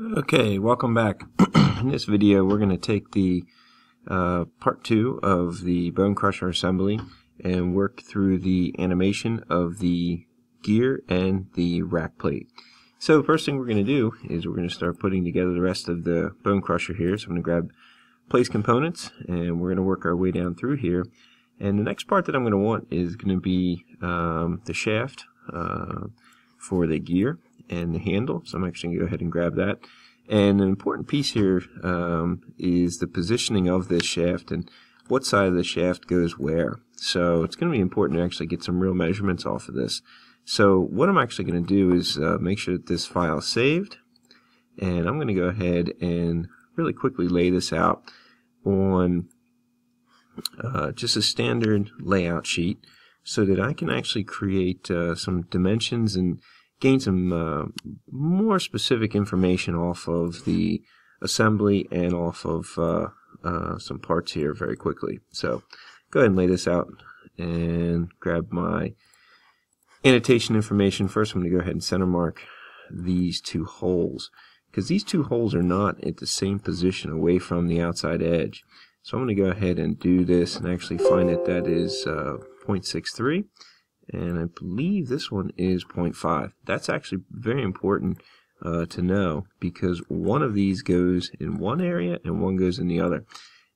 Okay, welcome back. In this video, we're going to take the uh, part two of the Bone Crusher assembly and work through the animation of the gear and the rack plate. So first thing we're going to do is we're going to start putting together the rest of the Bone Crusher here. So I'm going to grab place components and we're going to work our way down through here. And the next part that I'm going to want is going to be um, the shaft uh, for the gear and the handle. So I'm actually going to go ahead and grab that. And an important piece here um, is the positioning of this shaft and what side of the shaft goes where. So it's going to be important to actually get some real measurements off of this. So what I'm actually going to do is uh, make sure that this file is saved. And I'm going to go ahead and really quickly lay this out on uh, just a standard layout sheet so that I can actually create uh, some dimensions and gain some uh, more specific information off of the assembly and off of uh, uh, some parts here very quickly. So go ahead and lay this out and grab my annotation information. First I'm going to go ahead and center mark these two holes because these two holes are not at the same position away from the outside edge. So I'm going to go ahead and do this and actually find that that is uh, 0.63 and I believe this one is 0.5. That's actually very important uh, to know because one of these goes in one area and one goes in the other.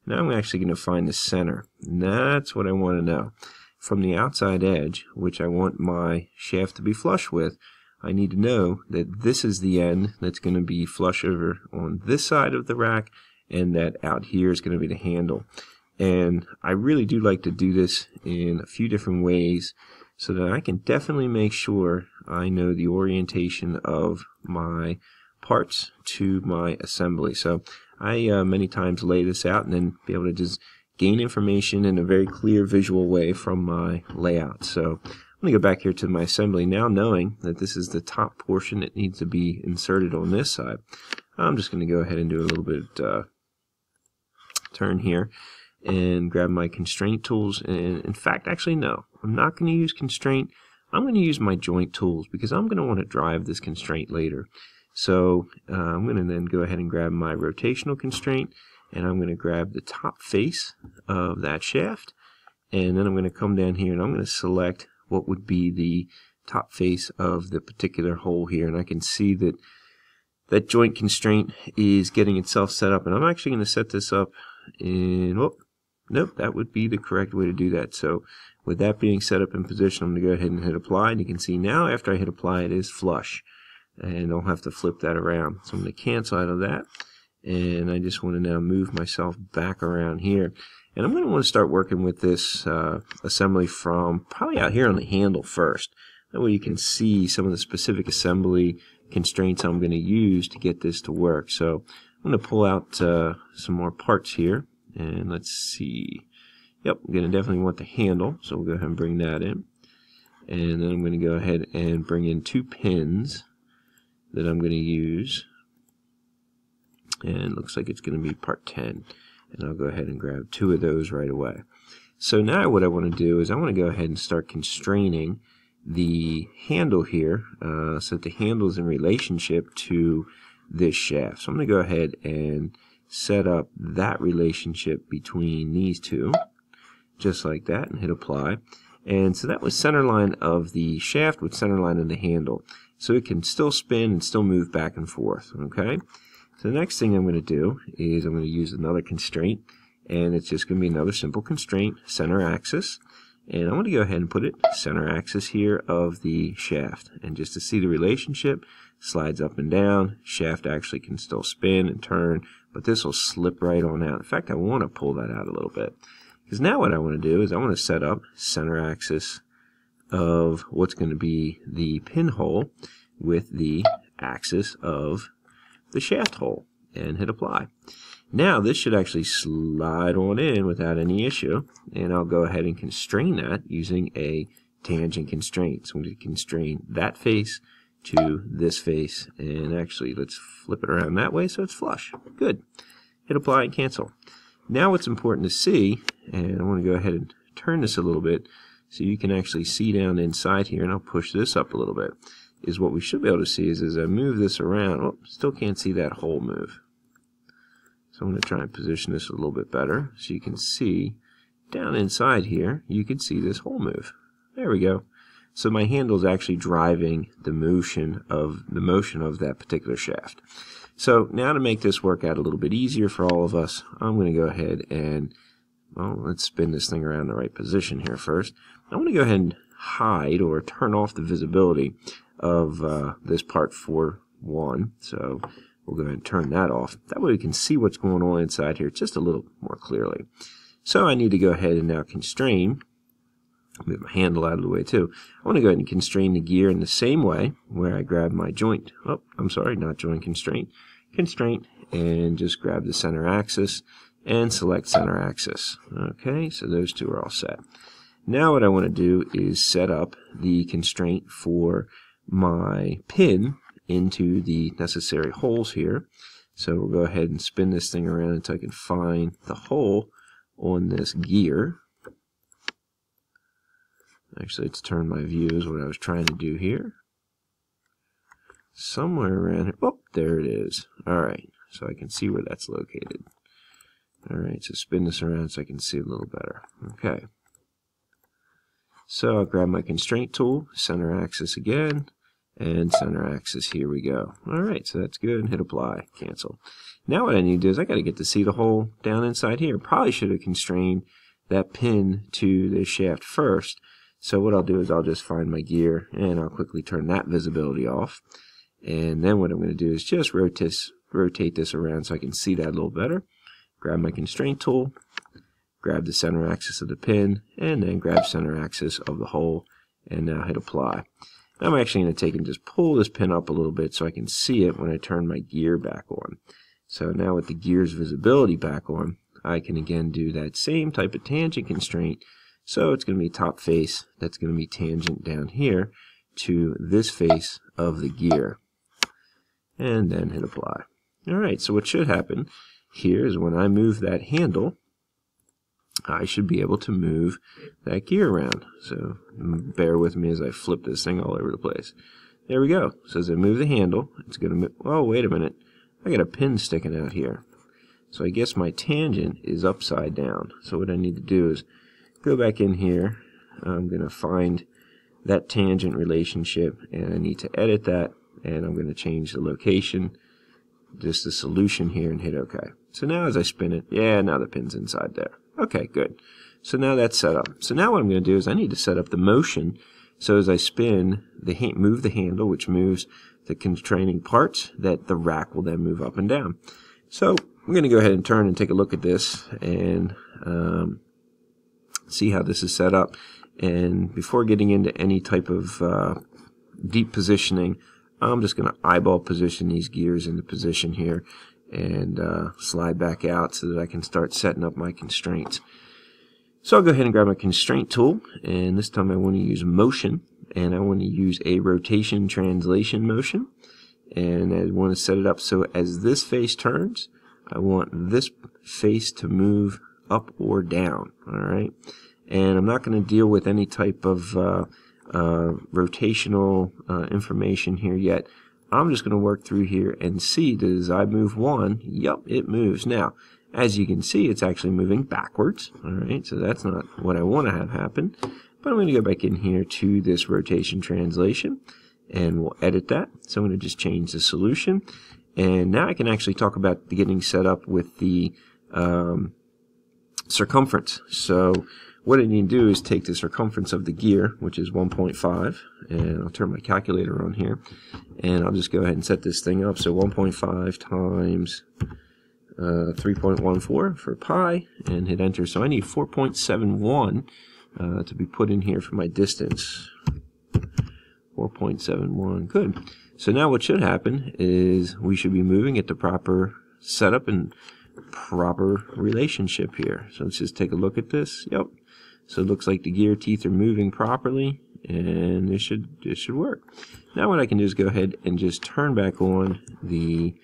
Now I'm actually going to find the center. And that's what I want to know. From the outside edge, which I want my shaft to be flush with, I need to know that this is the end that's going to be flush over on this side of the rack and that out here is going to be the handle. And I really do like to do this in a few different ways so that I can definitely make sure I know the orientation of my parts to my assembly. So I uh, many times lay this out and then be able to just gain information in a very clear visual way from my layout. So I'm going to go back here to my assembly now knowing that this is the top portion that needs to be inserted on this side. I'm just going to go ahead and do a little bit uh, turn here and grab my constraint tools and in fact actually no I'm not going to use constraint. I'm going to use my joint tools because I'm going to want to drive this constraint later. So uh, I'm going to then go ahead and grab my rotational constraint and I'm going to grab the top face of that shaft and then I'm going to come down here and I'm going to select what would be the top face of the particular hole here and I can see that that joint constraint is getting itself set up and I'm actually going to set this up in, nope, that would be the correct way to do that. So with that being set up in position, I'm going to go ahead and hit apply. And you can see now after I hit apply, it is flush. And I'll have to flip that around. So I'm going to cancel out of that. And I just want to now move myself back around here. And I'm going to want to start working with this uh, assembly from probably out here on the handle first. That way you can see some of the specific assembly constraints I'm going to use to get this to work. So I'm going to pull out uh, some more parts here. And let's see. Yep, I'm going to definitely want the handle, so we'll go ahead and bring that in. And then I'm going to go ahead and bring in two pins that I'm going to use. And looks like it's going to be part 10. And I'll go ahead and grab two of those right away. So now what I want to do is I want to go ahead and start constraining the handle here uh, so that the handle is in relationship to this shaft. So I'm going to go ahead and set up that relationship between these two just like that and hit apply. And so that was center line of the shaft with center line of the handle. So it can still spin and still move back and forth, okay? So the next thing I'm going to do is I'm going to use another constraint, and it's just going to be another simple constraint, center axis. And I'm going to go ahead and put it center axis here of the shaft. And just to see the relationship, slides up and down, shaft actually can still spin and turn, but this will slip right on out. In fact, I want to pull that out a little bit. Because now what I want to do is I want to set up center axis of what's going to be the pinhole with the axis of the shaft hole and hit apply. Now this should actually slide on in without any issue and I'll go ahead and constrain that using a tangent constraint. So I'm going to constrain that face to this face and actually let's flip it around that way so it's flush. Good. Hit apply and cancel. Now what's important to see, and I want to go ahead and turn this a little bit so you can actually see down inside here, and I'll push this up a little bit, is what we should be able to see is as I move this around, oh, still can't see that hole move. So I'm going to try and position this a little bit better so you can see down inside here, you can see this hole move. There we go. So my handle is actually driving the motion of the motion of that particular shaft. So now to make this work out a little bit easier for all of us, I'm going to go ahead and well, let's spin this thing around the right position here first. I want to go ahead and hide or turn off the visibility of uh, this part 4 1. So we'll go ahead and turn that off. That way we can see what's going on inside here just a little more clearly. So I need to go ahead and now constrain. Move my handle out of the way too. I want to go ahead and constrain the gear in the same way where I grab my joint. Oh, I'm sorry, not joint constraint. Constraint and just grab the center axis and select center axis. Okay, so those two are all set. Now what I want to do is set up the constraint for my pin into the necessary holes here. So we'll go ahead and spin this thing around until I can find the hole on this gear. Actually, let's turn my view is what I was trying to do here. Somewhere around here. Oh, there it is. All right, so I can see where that's located. All right, so spin this around so I can see a little better. Okay. So I'll grab my constraint tool, center axis again, and center axis, here we go. All right, so that's good, hit apply, cancel. Now what I need to do is I got to get to see the hole down inside here. Probably should have constrained that pin to the shaft first. So what I'll do is I'll just find my gear and I'll quickly turn that visibility off. And then what I'm going to do is just rotate, rotate this around so I can see that a little better grab my constraint tool, grab the center axis of the pin, and then grab center axis of the hole, and now hit apply. I'm actually going to take and just pull this pin up a little bit so I can see it when I turn my gear back on. So now with the gear's visibility back on, I can again do that same type of tangent constraint. So it's going to be top face, that's going to be tangent down here to this face of the gear. And then hit apply. Alright, so what should happen here is when I move that handle, I should be able to move that gear around. So bear with me as I flip this thing all over the place. There we go. So as I move the handle, it's going to move. Oh, wait a minute. I got a pin sticking out here. So I guess my tangent is upside down. So what I need to do is go back in here. I'm going to find that tangent relationship and I need to edit that and I'm going to change the location just the solution here and hit OK. So now as I spin it, yeah, now the pin's inside there. Okay, good. So now that's set up. So now what I'm going to do is I need to set up the motion. So as I spin, the move the handle, which moves the constraining parts, that the rack will then move up and down. So I'm going to go ahead and turn and take a look at this and um, see how this is set up. And before getting into any type of uh, deep positioning, I'm just going to eyeball position these gears into position here and uh, slide back out so that I can start setting up my constraints. So I'll go ahead and grab my constraint tool and this time I want to use motion and I want to use a rotation translation motion and I want to set it up so as this face turns I want this face to move up or down alright and I'm not going to deal with any type of uh, uh, rotational uh, information here yet. I'm just going to work through here and see does I move one? Yep, it moves. Now, as you can see, it's actually moving backwards. All right, so that's not what I want to have happen. But I'm going to go back in here to this rotation translation and we'll edit that. So I'm going to just change the solution. And now I can actually talk about getting set up with the um, circumference. So what I need to do is take the circumference of the gear, which is 1.5, and I'll turn my calculator on here, and I'll just go ahead and set this thing up. So 1.5 times uh, 3.14 for pi, and hit enter. So I need 4.71 uh, to be put in here for my distance. 4.71, good. So now what should happen is we should be moving at the proper setup and proper relationship here. So let's just take a look at this. Yep. So it looks like the gear teeth are moving properly and this should this should work. Now what I can do is go ahead and just turn back on the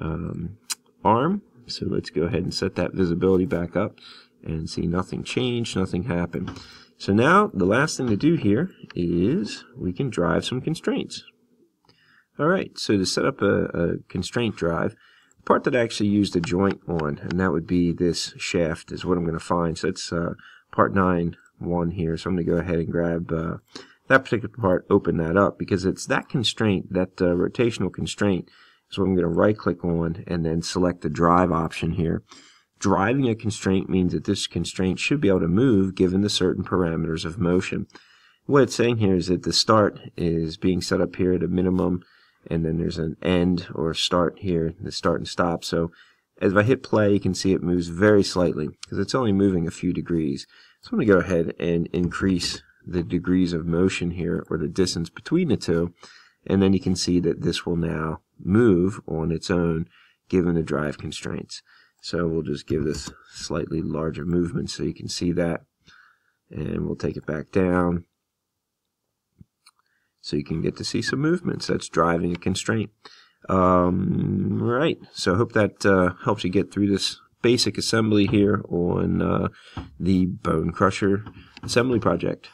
um, arm. So let's go ahead and set that visibility back up and see nothing changed, nothing happened. So now the last thing to do here is we can drive some constraints. All right, so to set up a, a constraint drive, part that I actually used a joint on, and that would be this shaft, is what I'm going to find. So it's uh, part 9, 1 here. So I'm going to go ahead and grab uh, that particular part, open that up, because it's that constraint, that uh, rotational constraint, is what I'm going to right click on and then select the drive option here. Driving a constraint means that this constraint should be able to move given the certain parameters of motion. What it's saying here is that the start is being set up here at a minimum and then there's an end or start here, the start and stop. So as I hit play, you can see it moves very slightly because it's only moving a few degrees. So I'm going to go ahead and increase the degrees of motion here or the distance between the two. And then you can see that this will now move on its own given the drive constraints. So we'll just give this slightly larger movement so you can see that. And we'll take it back down so you can get to see some movements. That's driving a constraint. Um, right. So I hope that uh, helps you get through this basic assembly here on uh, the Bone Crusher assembly project.